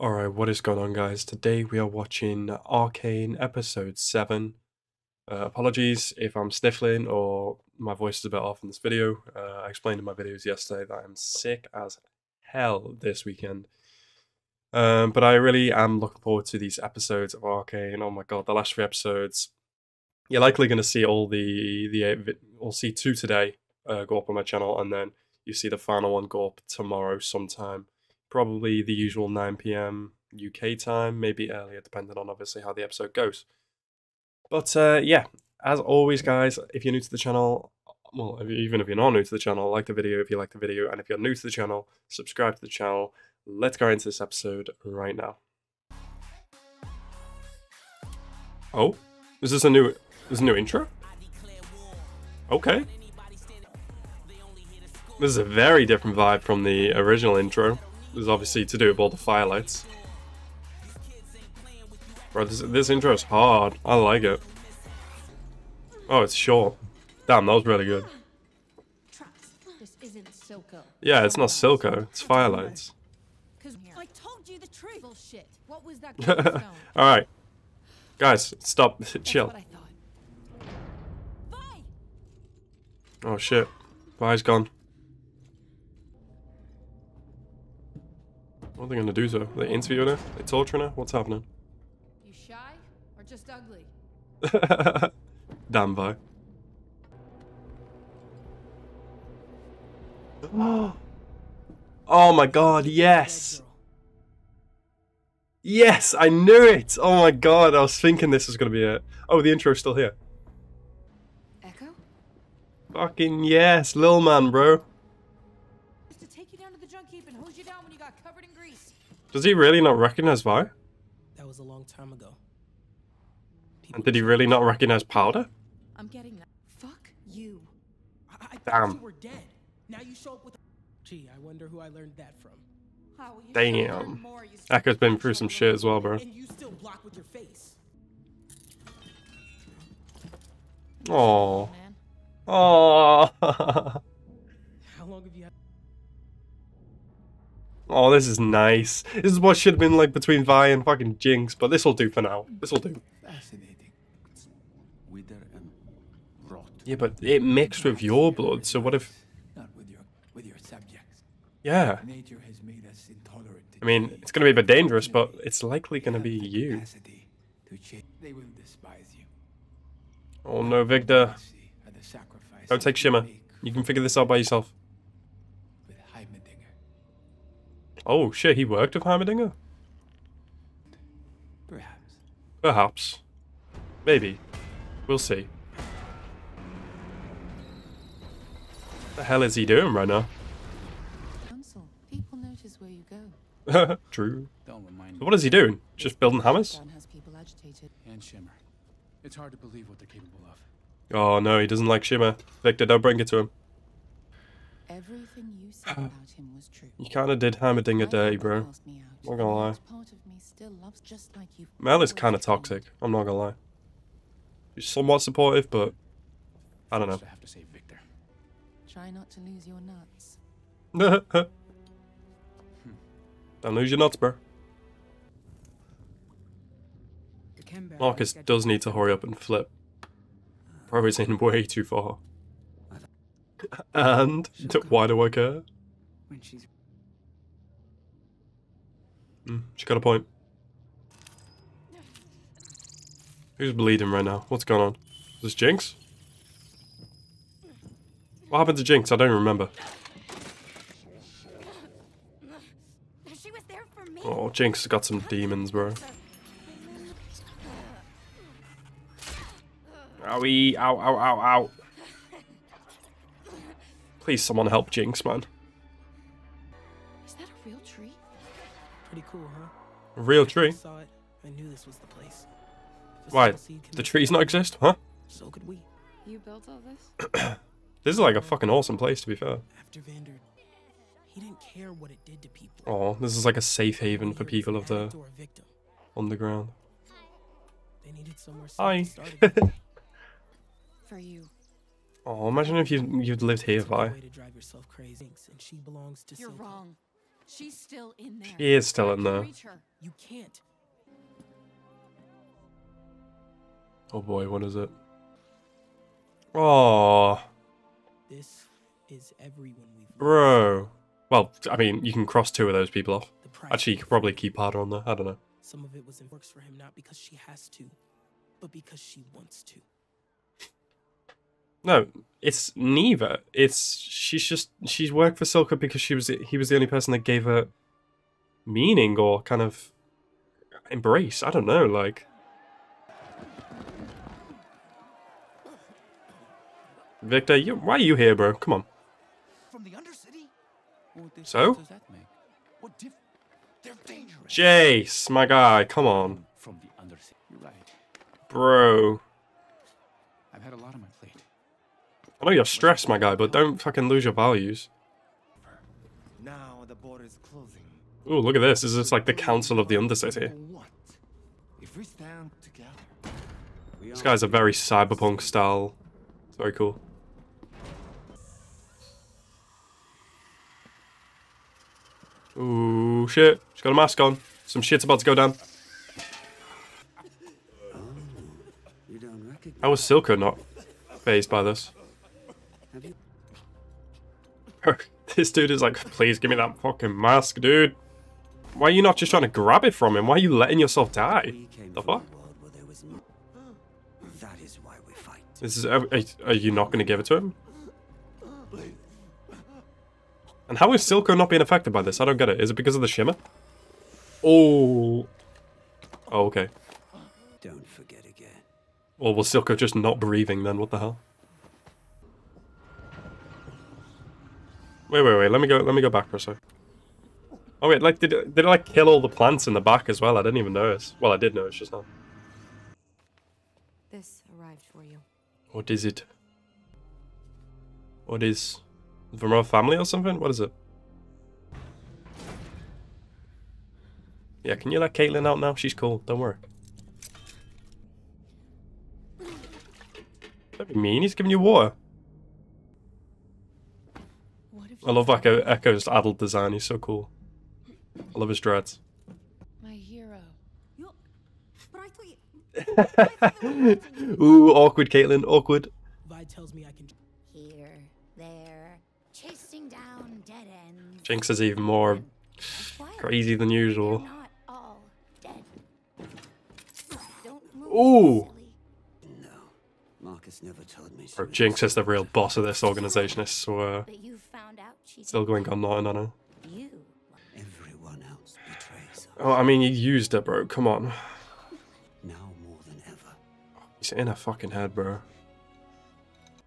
Alright, what is going on guys? Today we are watching Arcane episode 7. Uh, apologies if I'm sniffling or my voice is a bit off in this video. Uh, I explained in my videos yesterday that I'm sick as hell this weekend. Um, but I really am looking forward to these episodes of Arcane. Oh my god, the last three episodes. You're likely going to see all the, the we'll see two today uh, go up on my channel and then you see the final one go up tomorrow sometime probably the usual 9 p.m. UK time, maybe earlier, depending on obviously how the episode goes. But uh, yeah, as always, guys, if you're new to the channel, well, even if you're not new to the channel, like the video if you like the video, and if you're new to the channel, subscribe to the channel. Let's go into this episode right now. Oh, is this a new, is this a new intro? Okay. This is a very different vibe from the original intro is obviously to do with all the firelights. Bro, this, this intro is hard. I like it. Oh, it's short. Damn, that was really good. Yeah, it's not Silco. It's firelights. I told you the truth. Bullshit. What was that? All right, guys, stop. Chill. Oh shit, Vi's gone. What are they gonna do so? Are they interviewing her? Are they torturing her? What's happening? You shy or just ugly? Damn Vi. oh my god, yes! Yes, I knew it! Oh my god, I was thinking this was gonna be it. Oh, the intro's still here. Ekko? Fucking yes, Lil Man, bro. Does he really not recognize Vi? That was a long time ago. People and did he really not recognize Powder? I'm getting that. Fuck you. I, I Damn. You were dead. Now you show up with. Gee, I wonder who I learned that from. How Damn. Ekko's been through some shit as well, bro. And you still block with your face. Oh. Oh. How long have you had? Oh, this is nice. This is what should have been like between Vi and fucking Jinx, but this will do for now. This will do. Fascinating. Wither and rot. Yeah, but it mixed with your blood, so what if... Not with your, with your subjects. Yeah. Nature has made us intolerant I mean, it's going to be a bit dangerous, but it's likely going to be you. They will despise you. Oh no, Viktor. Don't take Shimmer. You can figure this out by yourself. Oh shit, he worked with Heimerdinger? Perhaps. Perhaps. Maybe. We'll see. What the hell is he doing right now? Council, people notice where you go. True. Don't remind so what is he doing? Just building hammers? Has people agitated. And Shimmer. It's hard to believe what they're capable of. Oh no, he doesn't like Shimmer. Viktor, don't bring it to him. Everything you said about him was true. You kind of did Heimerdinger dirty, bro. Not gonna lie. Mel is kind of toxic. I'm not gonna lie. She's somewhat supportive, but I don't know. I have to say Viktor. Try not to lose your nuts. don't lose your nuts, bro. Marcus does need to hurry up and flip. Probably saying way too far. And why do I care? When she's mm, she got a point. Who's bleeding right now? What's going on? Is this Jinx? What happened to Jinx? I don't remember. Oh, Jinx has got some demons, bro. Owie, ow, ow, ow, ow. Please, someone help Jinx, man. Is that a real tree? Pretty cool, huh? A real tree? I saw it. I knew this was the place. Why? The trees not exist, huh? So could we. You built all this? this is like a fucking awesome place, to be fair. After Vander, he didn't care what it did to people. Oh, this is like a safe haven for people of the underground. They needed somewhere Hi. for you. Oh, imagine if you you'd lived here, Vi. You're wrong. She's still in there. She is still in there. You can't. Oh boy, what is it? Oh, This is everyone we've bro. Well, I mean, you can cross two of those people off. Actually, you could probably keep harder on there. I don't know. Some of it was in works for him not because she has to, but because she wants to. No, it's neither. It's she's just she's worked for Silco because she was he was the only person that gave her meaning or kind of embrace. I don't know, like Viktor, you, why are you here, bro? Come on. From the Undercity? So? does that make? What diff? They're dangerous. Jayce, my guy, come on, From the Undercity. You're right. bro. I've had a lot on my. I know you're stressed, my guy, but don't fucking lose your values. Now the border is closing. Ooh, look at this. This is like the Council of the Undercity. What? If we stand together, we This are guy's a very cyberpunk style. It's very cool. Ooh, shit. She's got a mask on. Some shit's about to go down. Oh, recognize How was Silco not phased by this? Have you? this dude is like, please give me that fucking mask, dude. Why are you not just trying to grab it from him? Why are you letting yourself die? The fuck? a world where there was no. That is why we fight. This is. Are, are you not going to give it to him? And how is Silco not being affected by this? I don't get it. Is it because of the shimmer? Oh. Oh, okay. Don't forget again. Or was Silco just not breathing then? What the hell? Wait, wait, wait. Let me go. Let me go back for a sec. Oh wait, like did it, did it like kill all the plants in the back as well? I didn't even notice. Well, I did notice just now. This arrived for you. What is it? What is from our family or something? What is it? Yeah, can you let Caitlyn out now? She's cool. Don't worry. Don't be mean. He's giving you water. I love Ekko Ekko's adult design. He's so cool. I love his dreads. My hero. But I you... Ooh, awkward, Caitlyn. Awkward. Vi tells me I can. Here, there, chasing down dead ends. Jinx is even more crazy than usual. not all dead. Don't move, Ooh. No, Marcus never told me. she Or Jinx is the real boss of this organization. I swear. But you found she's Still going on nothing on her. you. Everyone else betrays her. Oh, I mean, you used it, bro. Come on. Now more than ever. He's in her fucking head, bro.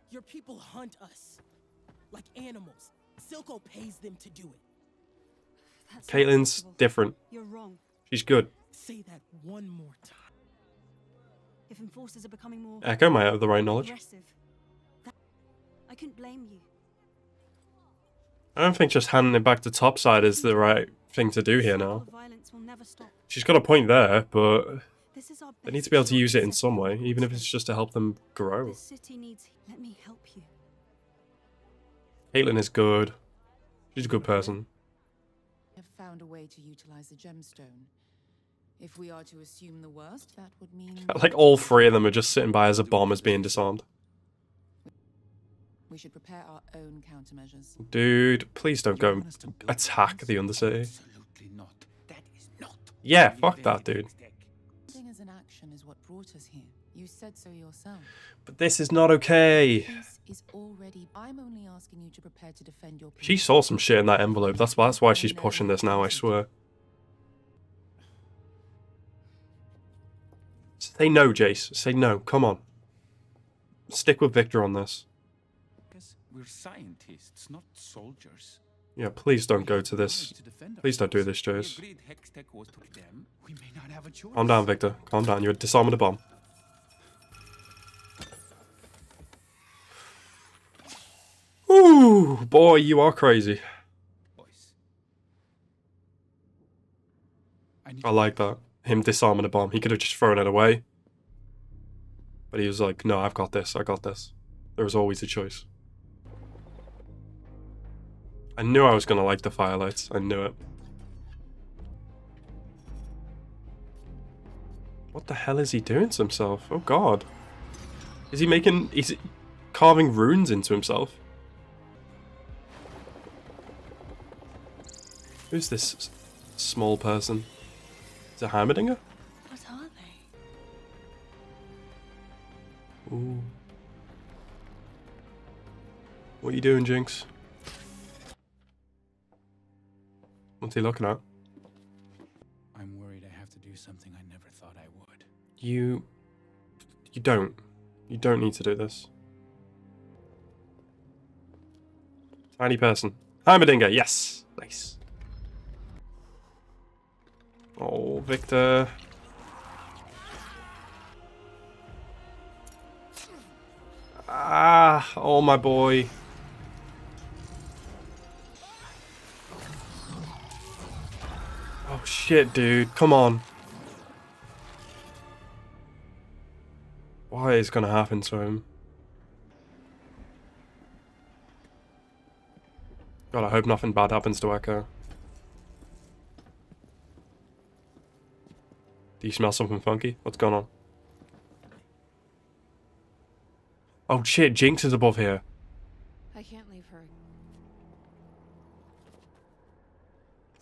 Your people hunt us like animals. Silco pays them to do it. That's not Caitlyn's possible. different. You're wrong. She's good. Say that one more time. If enforcers are becoming more Ekko might have the right knowledge. that... I couldn't blame you. I don't think just handing it back to Topside is the right thing to do here now. of violence will never stop. She's got a point there, but This is our they need to be able to use it in some way, even if it's just to help them grow. This city needs. Let me help you. Caitlyn is good. She's a good person. have found a way to utilize the gemstone. If we are to assume the worst, that would mean Like all three of them are just sitting by as a bomb is being disarmed. We should prepare our own countermeasures. Dude, please don't You go want us to build attack the Undercity. Absolutely not. That is not. Yeah, fuck that, dude. Aztec. Acting as an action is what brought us here. You said so yourself. But this is not okay. Peace is already. I'm only asking you to prepare to defend your people. She saw some shit in that envelope. That's why, that's why she's pushing this now, I swear. Say no, Jayce. Say no. Come on. Stick with Viktor on this. We're scientists, not soldiers. Yeah, please don't go to this. need to defend Please don't do this, Jayce. agreed Hextech was to them. We may not have a choice. Calm down, Viktor. Calm down. You're disarming the bomb. Ooh, boy, you are crazy. I, I like that. Him disarming the bomb. He could have just thrown it away. But he was like, no, I've got this. I got this. There was always a choice. I knew I was going to like the firelights. I knew it. What the hell is he doing to himself? Oh god. Is he making... Is he carving runes into himself? Who's this small person? Is it Heimerdinger? What are they? Ooh. What are you doing, Jinx? What's he looking at? I'm worried I have to do something I never thought I would. You... You don't. You don't need to do this. Tiny person. Heimerdinger, yes! Nice. Oh, Viktor. Ah, oh my boy. Shit, dude. Come on. Why is gonna happen to him? God, I hope nothing bad happens to Ekko. Do you smell something funky? What's going on? Oh shit, Jinx is above here. I can't leave her.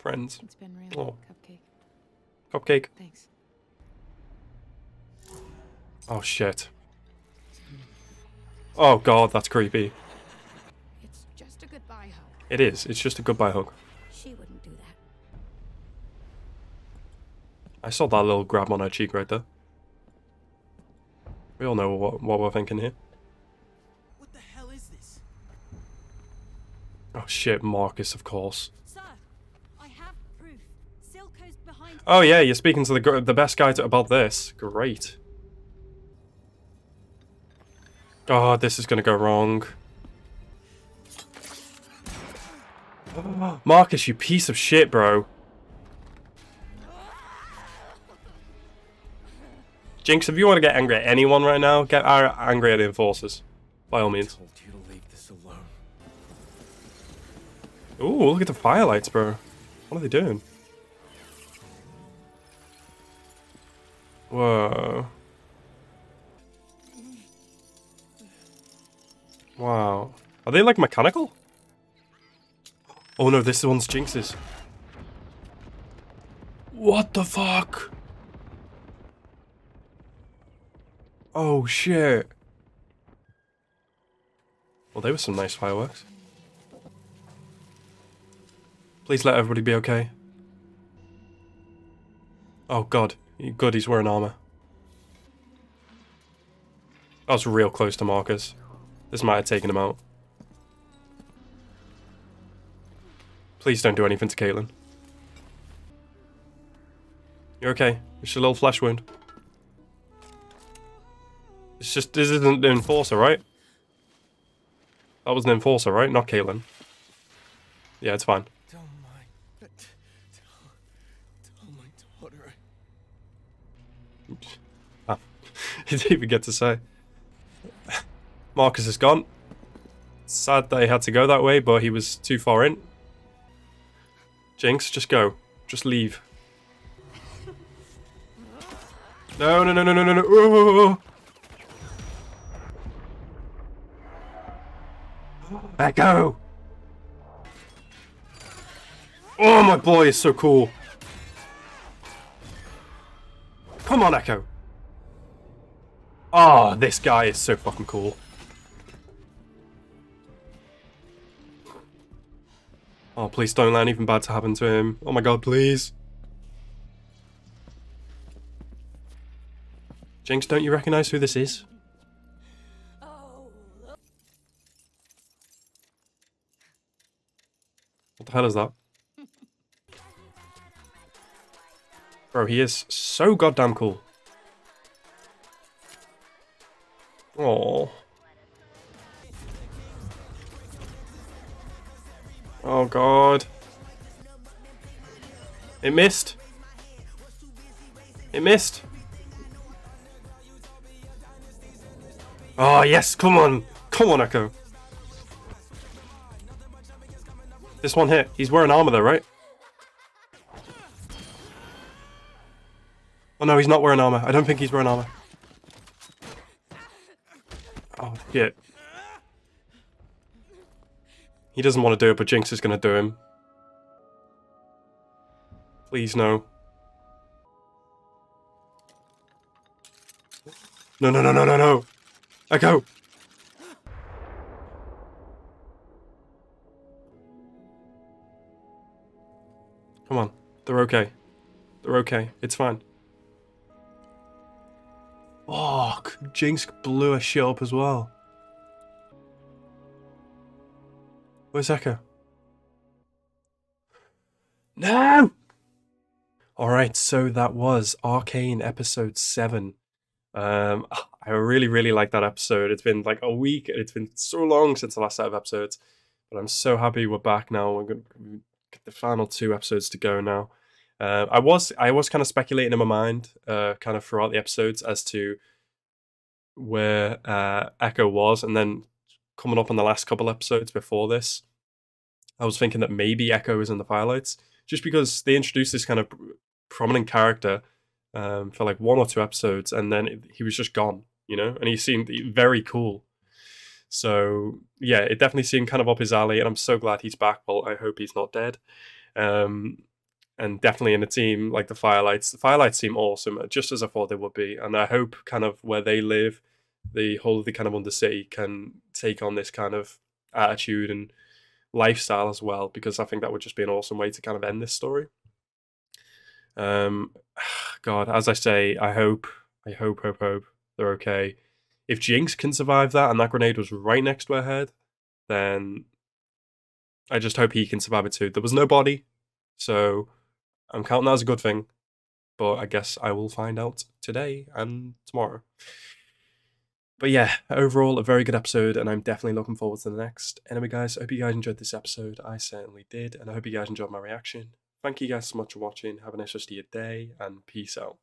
Friends. It's been real. Oh. Cupcake. Cupcake. Thanks. Oh shit. Oh god, that's creepy. It's just a goodbye hug. It is. It's just a goodbye hug. She wouldn't do that. I saw that little grab on her cheek right there. We all know what, what we're thinking here. What the hell is this? Oh shit, Marcus, of course. Oh yeah, you're speaking to the the best guy to, about this. Great. Oh, this is gonna go wrong. Marcus, you piece of shit, bro. Jinx, if you want to get angry at anyone right now, get angry at the enforcers. By all means. Told you to leave this alone. Ooh, look at the firelights, bro. What are they doing? Whoa. Wow. Are they like mechanical? Oh no, this one's Jinx's. What the fuck? Oh shit. Well, they were some nice fireworks. Please let everybody be okay. Oh god. Good, he's wearing armor. I was real close to Marcus. This might have taken him out. Please don't do anything to Caitlyn. You're okay. It's a little flesh wound. It's just, this isn't the enforcer, right? That was an enforcer, right? Not Caitlyn. Yeah, it's fine. Tell my... Tell, tell my daughter. Ah, he didn't even get to say. Marcus is gone. Sad that he had to go that way, but he was too far in. Jinx, just go. Just leave. No, no, no, no, no, no, no. Ooh. Ekko! Oh, my boy is so cool. Come on, Ekko. Oh, this guy is so fucking cool. Oh, please don't let anything bad to happen to him. Oh my god, please. Jinx, don't you recognize who this is? What the hell is that? Bro, he is so goddamn cool. Oh. Oh god. It missed. It missed. Oh yes, come on. Come on, Ekko. This one hit. He's wearing armor though, right? Oh no, he's not wearing armor. I don't think he's wearing armor. Oh shit. He doesn't want to do it, but Jinx is going to do him. Please no. No, no, no, no, no, no. Ekko. Come on. They're okay. They're okay. It's fine. Oh, Jinx blew a shit up as well. Where's Ekko? No! Alright, so that was Arcane episode 7. Um, I really, really like that episode. It's been like a week, and it's been so long since the last set of episodes. But I'm so happy we're back now. We're going to get the final two episodes to go now. Uh, I was I was kind of speculating in my mind, uh, kind of throughout the episodes as to where uh, Ekko was, and then coming up on the last couple episodes before this, I was thinking that maybe Ekko is in the Firelights, just because they introduced this kind of prominent character um, for like one or two episodes, and then it, he was just gone, you know, and he seemed very cool. So yeah, it definitely seemed kind of up his alley, and I'm so glad he's back. Well, I hope he's not dead. Um, and definitely in a team like the Firelights. The Firelights seem awesome, just as I thought they would be. And I hope kind of where they live, the whole of the kind of Undercity can take on this kind of attitude and lifestyle as well, because I think that would just be an awesome way to kind of end this story. Um, God, as I say, I hope, I hope, hope, hope they're okay. If Jinx can survive that and that grenade was right next to her head, then I just hope he can survive it too. There was no body, so I'm counting that as a good thing, but I guess I will find out today and tomorrow. But yeah, overall, a very good episode, and I'm definitely looking forward to the next. Anyway, guys, I hope you guys enjoyed this episode. I certainly did, and I hope you guys enjoyed my reaction. Thank you guys so much for watching. Have a nice rest of your day, and peace out.